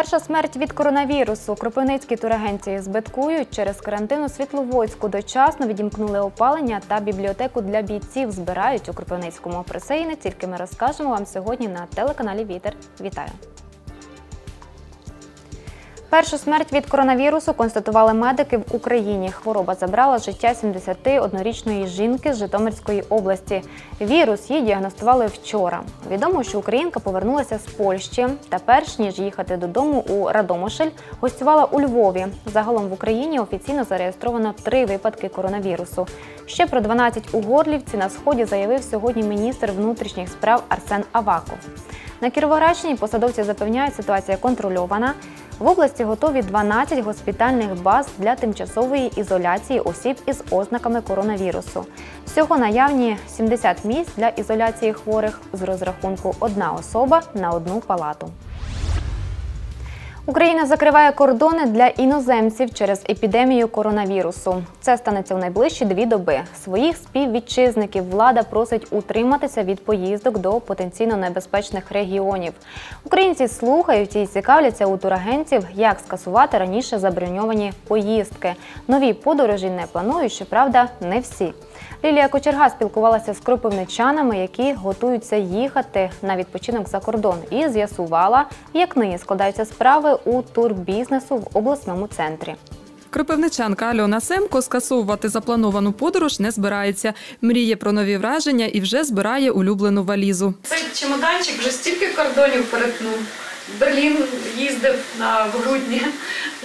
Перша смерть від коронавірусу. Кропивницькі турагенції збиткують. Через карантин у Світловодську дочасно відімкнули опалення та бібліотеку для бійців збирають у Кропивницькому. Про це і не тільки ми розкажемо вам сьогодні на телеканалі Вітер. Вітаю! Першу смерть від коронавірусу констатували медики в Україні. Хвороба забрала життя 71-річної жінки з Житомирської області. Вірус їй діагностували вчора. Відомо, що українка повернулася з Польщі та перш ніж їхати додому у Радомишль, гостювала у Львові. Загалом в Україні офіційно зареєстровано три випадки коронавірусу. Ще про 12 у Горлівці на сході заявив сьогодні міністр внутрішніх справ Арсен Аваков. На Кіровоградщині посадовці запевняють, ситуація контрольована. В області готові 12 госпітальних баз для тимчасової ізоляції осіб із ознаками коронавірусу. Всього наявні 70 місць для ізоляції хворих з розрахунку одна особа на одну палату. Україна закриває кордони для іноземців через епідемію коронавірусу. Це станеться в найближчі дві доби. Своїх співвітчизників влада просить утриматися від поїздок до потенційно небезпечних регіонів. Українці слухають і цікавляться у турагентів, як скасувати раніше заброньовані поїздки. Нові подорожі не планують, щоправда, не всі. Лілія Кочерга спілкувалася з кропивничанами, які готуються їхати на відпочинок за кордон, і з'ясувала, як нині складаються справи у турбізнесу в обласному центрі. Кропивничанка Альона Семко скасовувати заплановану подорож не збирається. Мріє про нові враження і вже збирає улюблену валізу. Цей чемоданчик вже стільки кордонів перетнув. Берлін їздив на в грудні.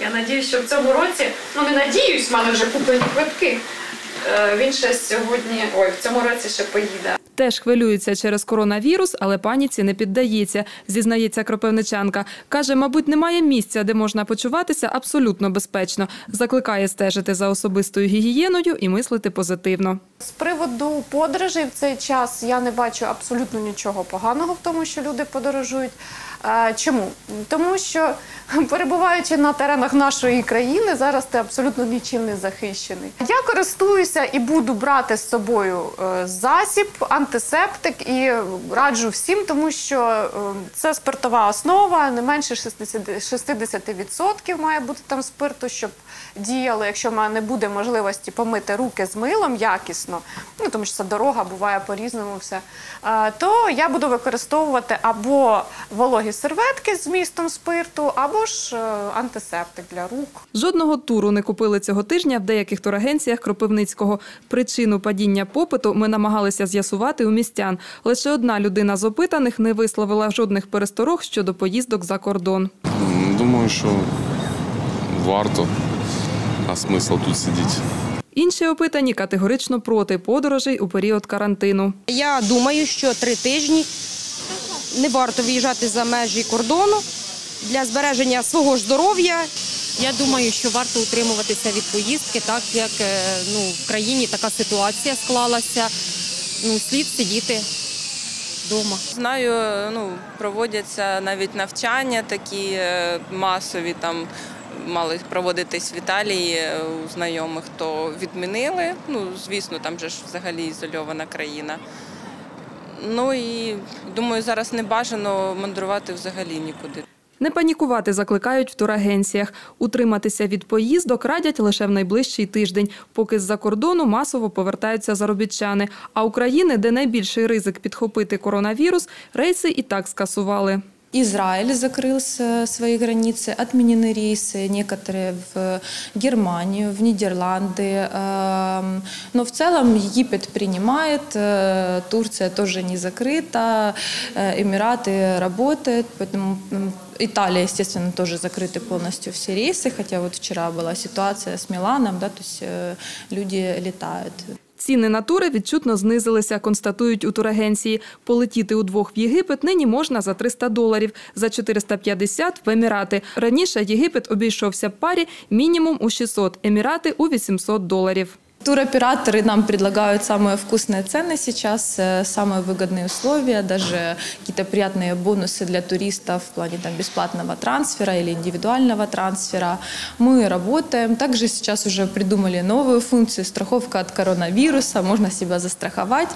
Я надіюсь, що в цьому році, ну не надіюсь, в мене вже куплені квитки. Е, Він ще сьогодні, ой, в цьому році ще поїде. Теж хвилюється через коронавірус, але паніці не піддається, зізнається кропивничанка. Каже, мабуть, немає місця, де можна почуватися абсолютно безпечно. Закликає стежити за особистою гігієною і мислити позитивно. З приводу подорожей в цей час я не бачу абсолютно нічого поганого в тому, що люди подорожують. Чому? Тому що перебуваючи на теренах нашої країни, зараз ти абсолютно нічим не захищений. Я користуюся і буду брати з собою е, засіб, антисептик і раджу всім, тому що е, це спиртова основа, не менше 60%, 60% має бути там спирту, щоб діяло, якщо в мене не буде можливості помити руки з милом якісно, ну тому що це дорога буває по-різному все, то я буду використовувати або вологі серветки з містом спирту, або ж е, антисептик для рук. Жодного туру не купили цього тижня в деяких турагенціях Кропивницького. Причину падіння попиту ми намагалися з'ясувати у містян. Лише одна людина з опитаних не висловила жодних пересторог щодо поїздок за кордон. Думаю, що варто, смисл тут сидіти. Інші опитані категорично проти подорожей у період карантину. Я думаю, що три тижні не варто виїжджати за межі кордону для збереження свого ж здоров'я. Я думаю, що варто утримуватися від поїздки, так як е, ну, в країні така ситуація склалася. Ну, слід сидіти вдома. Знаю, ну проводяться навіть навчання такі е, масові там. Мали проводитись в Італії е, у знайомих, то відмінили. Ну, звісно, там же ж взагалі ізольована країна. Ну і думаю, зараз не бажано мандрувати взагалі нікуди. Не панікувати закликають в турагенціях. Утриматися від поїздок радять лише в найближчий тиждень, поки з-за кордону масово повертаються заробітчани. А України, де найбільший ризик підхопити коронавірус, рейси і так скасували. Израиль закрыл с- свои границы, отменены рейсы некоторые в Германию, в Нидерланды. эм, Но в целом Египет принимает, э, Турция тоже не закрыта, э, Эмираты работают, поэтому м, Италия, естественно, тоже закрыты полностью все рейсы, хотя вот вчера была ситуация с Миланом, да, то есть э, люди летают. Ціни на тури відчутно знизилися, констатують у турагенції. Полетіти удвох в Єгипет нині можна за 300 доларів, за 450 – в Емірати. Раніше Єгипет обійшовся парі мінімум у 600, Емірати – у 800 доларів. Туроператоры нам предлагают самые вкусные цены сейчас, э, самые выгодные условия, даже какие-то приятные бонусы для туристов в плане там, бесплатного трансфера или индивидуального трансфера. Мы работаем. Также сейчас уже придумали новую функцию страховка от коронавируса. Можно себя застраховать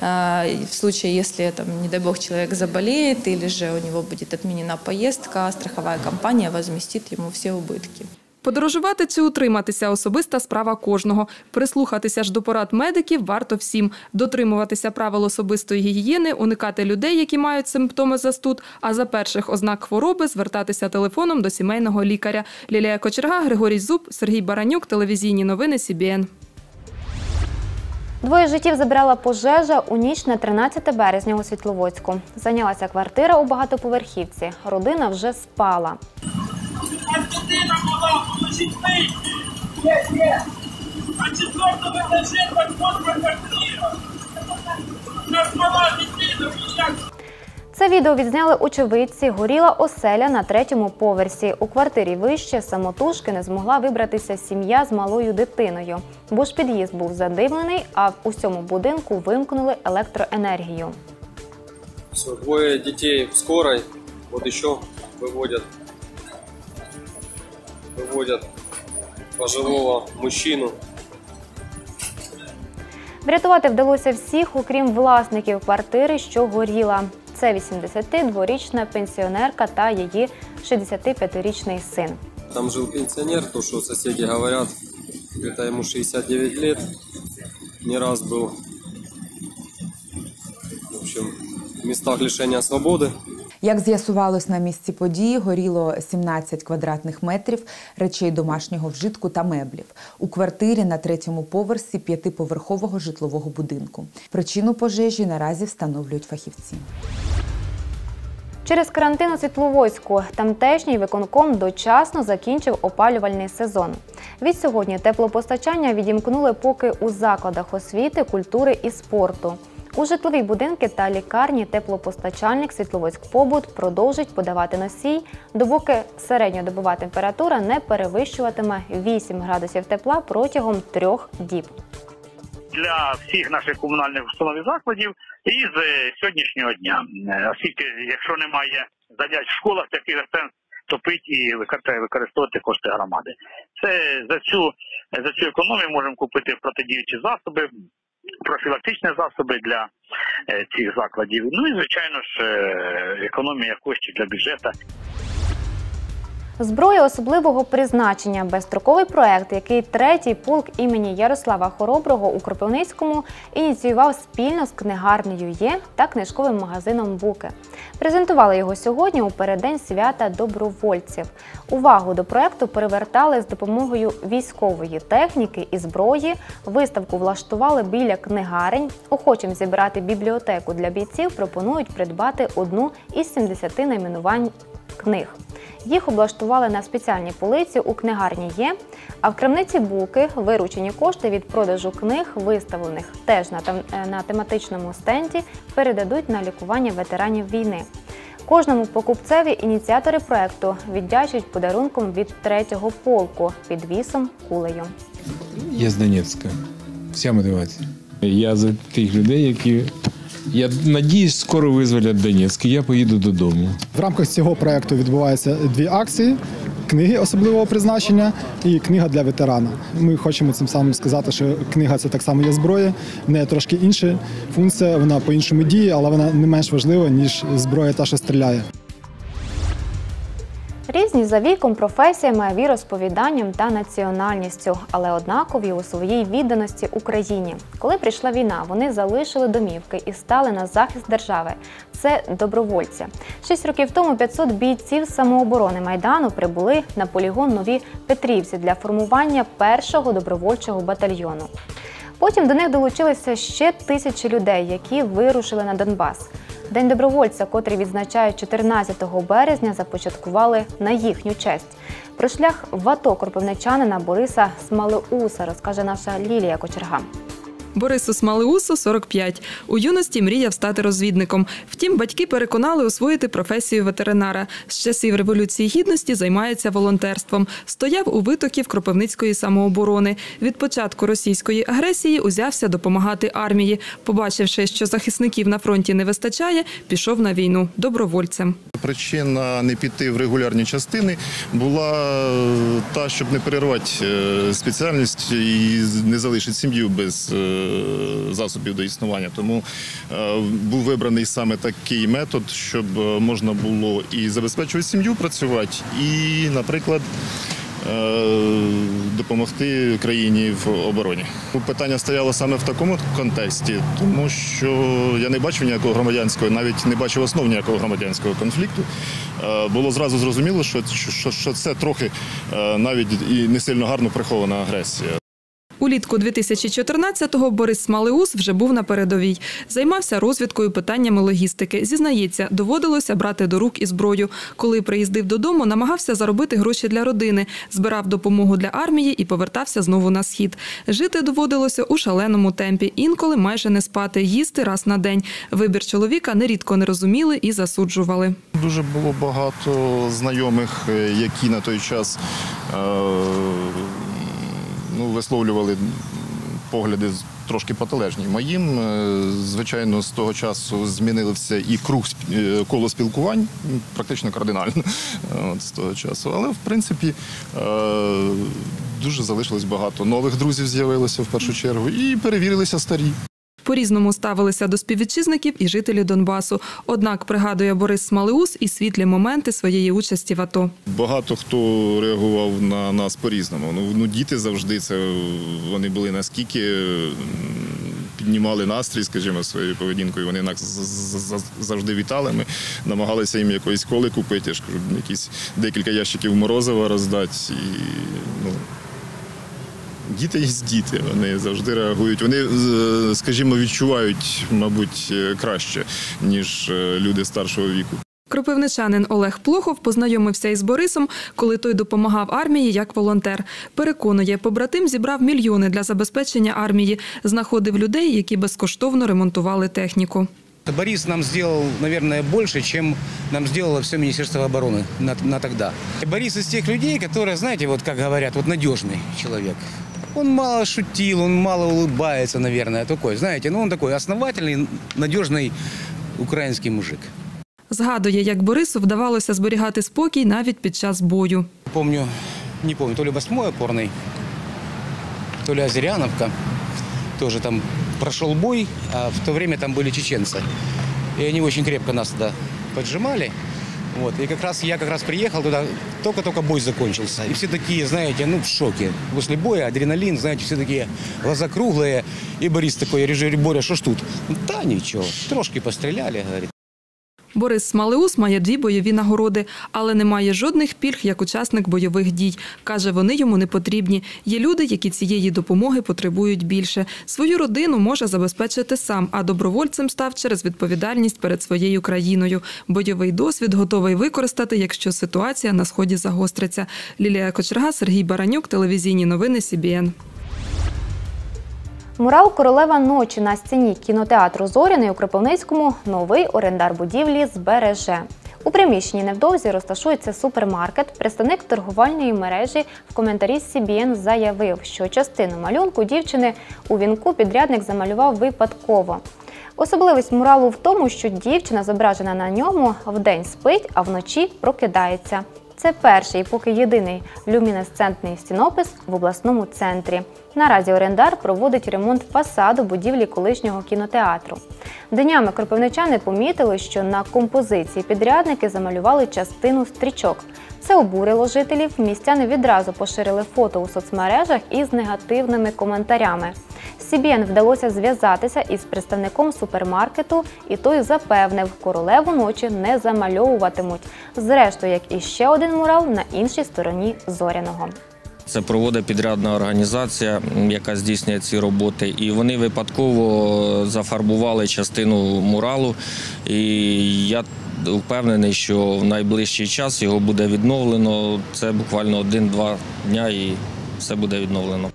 э, в случае, если, там, не дай бог, человек заболеет или же у него будет отменена поездка, страховая компания возместит ему все убытки. Подорожувати чи утриматися – особиста справа кожного. Прислухатися ж до порад медиків варто всім. Дотримуватися правил особистої гігієни, уникати людей, які мають симптоми застуд, а за перших ознак хвороби звертатися телефоном до сімейного лікаря. Лілія Кочерга, Григорій Зуб, Сергій Баранюк, телевізійні новини СІБІН. Двоє життів забирала пожежа у ніч на 13 березня у Світловодську. Зайнялася квартира у багатоповерхівці. Родина вже спала. На квартира. Це відео відзняли очевидці. Горіла оселя на третьому поверсі. У квартирі вище самотужки не змогла вибратися сім'я з малою дитиною, бо ж під'їзд був задимлений, а в усьому будинку вимкнули електроенергію. Все, двое детей в скорой, вот еще выводят, выводят пожилого мужчину. Врятувати вдалося всіх, окрім власників квартири, що горіла. Це 82-річна пенсіонерка та її 65-річний син. Там жил пенсионер, то, что соседи говорят, где-то ему 69 лет, не раз был, в общем, в местах лишения свободы. Як з'ясувалось на місці події, горіло 17 квадратних метрів речей домашнього вжитку та меблів у квартирі на третьому поверсі п'ятиповерхового житлового будинку. Причину пожежі наразі встановлюють фахівці. Через карантин у Світловодську тамтешній виконком дочасно закінчив опалювальний сезон. Від сьогодні теплопостачання відімкнули поки у закладах освіти, культури і спорту. У житлові будинки та лікарні теплопостачальник Світловодськ-Побут продовжить подавати носій, допоки середньодобова температура не перевищуватиме 8 градусів тепла протягом трьох діб. для всіх наших комунальних установ і закладів із е, сьогоднішнього дня. Е, Оскільки, якщо немає занять в школах, то який сенс топити і викор- використовувати кошти громади. Це за цю за цю економію можемо купити протидіючі засоби, профілактичні засоби для е, цих закладів. Ну і звичайно ж е, економія коштів для бюджету. Зброя особливого призначення безстроковий проект, який третій полк імені Ярослава Хороброго у Кропивницькому ініціював спільно з книгарнею Є та книжковим магазином Буки. Презентували його сьогодні у переддень свята добровольців. Увагу до проекту привертали з допомогою військової техніки і зброї. Виставку влаштували біля книгарень. Охочим зібрати бібліотеку для бійців пропонують придбати одну із 70 найменувань книг. Їх облаштували на спеціальній полиці у книгарні є, а в крамниці Буки виручені кошти від продажу книг, виставлених теж на, е, тематичному стенді, передадуть на лікування ветеранів війни. Кожному покупцеві ініціатори проекту віддячують подарунком від третього полку під вісом кулею. Я з Донецька. Вся мотивація. Я за тих людей, які. Я надіюсь, скоро визволять Донецьк, і я поїду додому. В рамках цього проекту відбуваються дві акції: книги особливого призначення і книга для ветерана. Ми хочемо цим самим сказати, що книга це так само є зброя, в неї трошки інша функція, вона по-іншому діє, але вона не менш важлива, ніж зброя та, що стріляє. Різні за віком, професіями, віросповіданням та національністю, але однакові у своїй відданості Україні. Коли прийшла війна, вони залишили домівки і стали на захист держави. Це добровольці. Шість років тому 500 бійців самооборони майдану прибули на полігон Нові Петрівці для формування першого добровольчого батальйону. Потім до них долучилися ще тисячі людей, які вирушили на Донбас. День добровольця, котрий відзначають 14 березня, започаткували на їхню честь. Про шлях в АТО корпівничанина Бориса Смалеуса розкаже наша Лілія Кочерга. Борису Смалеусу 45. У юності мріяв стати розвідником. Втім, батьки переконали освоїти професію ветеринара. З часів Революції Гідності займається волонтерством. Стояв у витоків Кропивницької самооборони. Від початку російської агресії узявся допомагати армії. Побачивши, що захисників на фронті не вистачає, пішов на війну добровольцем. Причина не піти в регулярні частини була е, та, щоб не перервати е, спеціальність і не залишити сім'ю без е, засобів до існування. Тому е, був вибраний саме такий метод, щоб е, можна було і забезпечувати сім'ю працювати, і, наприклад, е, допомогти країні в обороні. Питання стояло саме в такому контексті, тому що я не бачив ніякого громадянського, навіть не бачив основ ніякого громадянського конфлікту. Е, Було зразу зрозуміло, що, це трохи е, навіть і не сильно гарно прихована агресія. Улітку 2014-го Борис Смалеус вже був на передовій. Займався розвідкою питаннями логістики. Зізнається, доводилося брати до рук і зброю. Коли приїздив додому, намагався заробити гроші для родини, збирав допомогу для армії і повертався знову на схід. Жити доводилося у шаленому темпі, інколи майже не спати, їсти раз на день. Вибір чоловіка нерідко не розуміли і засуджували. Дуже було багато знайомих, е, які на той час е, ну, висловлювали погляди трошки протилежні моїм. Е, Звичайно, з того часу змінився і круг е, коло спілкувань, практично кардинально от, з того часу. Але в принципі е, дуже залишилось багато нових друзів з'явилося в першу чергу, і перевірилися старі. По-різному ставилися до співвітчизників і жителі Донбасу. Однак пригадує Борис Смалеус і світлі моменти своєї участі в АТО. Багато хто реагував на нас по-різному. Ну, ну діти завжди це вони були наскільки піднімали настрій, скажімо, своєю поведінкою. Вони нас завжди вітали. Ми намагалися їм якоїсь коли купити, я якісь декілька ящиків морозива роздати. І, ну, Діти є діти, вони завжди реагують. Вони, е, скажімо, відчувають, мабуть, е, краще, ніж е, люди старшого віку. Кропивничанин Олег Плохов познайомився із Борисом, коли той допомагав армії як волонтер. Переконує, побратим зібрав мільйони для забезпечення армії, знаходив людей, які безкоштовно ремонтували техніку. Борис нам сделал, наверное, больше, чем нам сделало все Министерство обороны на, на тогда. Борис из тех людей, которые, знаете, вот как говорят, вот надежный человек. Он мало шутил, он мало улыбается, наверное, такой, знаете, ну он такой основательный, надежный украинский мужик. Згадує, як Борису вдавалося зберігати спокій навіть під час бою. Помню, не помню, то ли восьмой опорный, то ли Озеряновка. Тоже там прошел бой, а в то время там были чеченцы. И они очень крепко нас тогда поджимали. Вот. И как раз я как раз приехал туда, только-только бой закончился. И все такие, знаете, ну в шоке. После боя адреналин, знаете, все такие глаза круглые. И Борис такой, я говорю, Боря, что ж тут? Да ничего, трошки постреляли, говорит. Борис Смалеус має дві бойові нагороди, але не має жодних пільг як учасник бойових дій. Каже, вони йому не потрібні. Є люди, які цієї допомоги потребують більше. Свою родину може забезпечити сам, а добровольцем став через відповідальність перед своєю країною. Бойовий досвід готовий використати, якщо ситуація на сході загостриться. Лілія Кочерга, Сергій Баранюк, телевізійні новини СІБІН. Мурал Королева ночі на стіні кінотеатру Зоряний у Кропивницькому новий орендар будівлі збереже. У приміщенні невдовзі розташується супермаркет. Представник торговельної мережі в коментарі CBN заявив, що частину малюнку дівчини у вінку підрядник замалював випадково. Особливість муралу в тому, що дівчина, зображена на ньому, вдень спить, а вночі прокидається. Це перший і поки єдиний люмінесцентний стінопис в обласному центрі. Наразі орендар проводить ремонт фасаду будівлі колишнього кінотеатру. Днями кропивничани помітили, що на композиції підрядники замалювали частину стрічок. Це обурило жителів. Містяни відразу поширили фото у соцмережах із негативними коментарями. CBN вдалося зв'язатися із представником супермаркету, і той запевнив, королеву ночі не замальовуватимуть. Зрештою, як і ще один мурал на іншій стороні зоряного. Це проводить підрядна організація, яка здійснює ці роботи, і вони випадково зафарбували частину муралу. І я впевнений, що в найближчий час його буде відновлено. Це буквально один-два дня і все буде відновлено.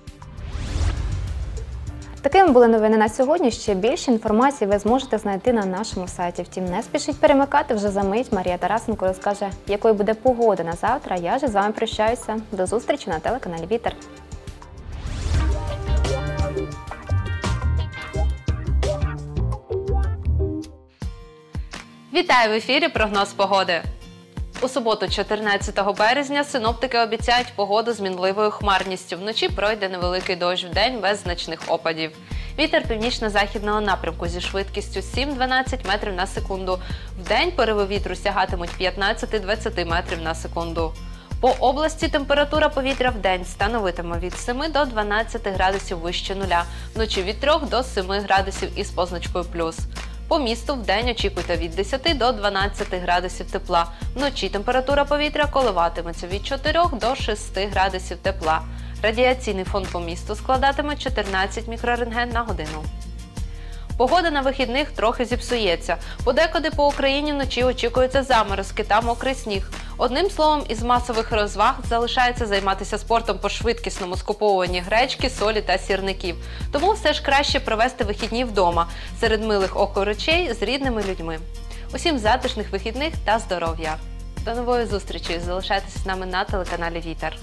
Такими були новини на сьогодні. Ще більше інформації ви зможете знайти на нашому сайті. Втім, не спішіть перемикати вже за мить. Марія Тарасенко розкаже, якою буде погода на завтра. Я ж з вами прощаюся. До зустрічі на телеканалі Вітер. Вітаю в ефірі. Прогноз погоди. У суботу, 14 березня, синоптики обіцяють погоду з мінливою хмарністю. Вночі пройде невеликий дощ в день без значних опадів. Вітер північно-західного напрямку зі швидкістю 7-12 метрів на секунду. В день пориви вітру сягатимуть 15-20 метрів на секунду. По області температура повітря в день становитиме від 7 до 12 градусів вище нуля, вночі від 3 до 7 градусів із позначкою плюс. По місту в день очікуйте від 10 до 12 градусів тепла. Вночі температура повітря коливатиметься від 4 до 6 градусів тепла. Радіаційний фон по місту складатиме 14 мікрорентген на годину. Погода на вихідних трохи зіпсується. Подекуди по Україні вночі очікуються заморозки та мокрий сніг. Одним словом, із масових розваг залишається займатися спортом по швидкісному скуповуванні гречки, солі та сірників. Тому все ж краще провести вихідні вдома серед милих око речей з рідними людьми. Усім затишних вихідних та здоров'я. До нової зустрічі! Залишайтеся з нами на телеканалі Вітер.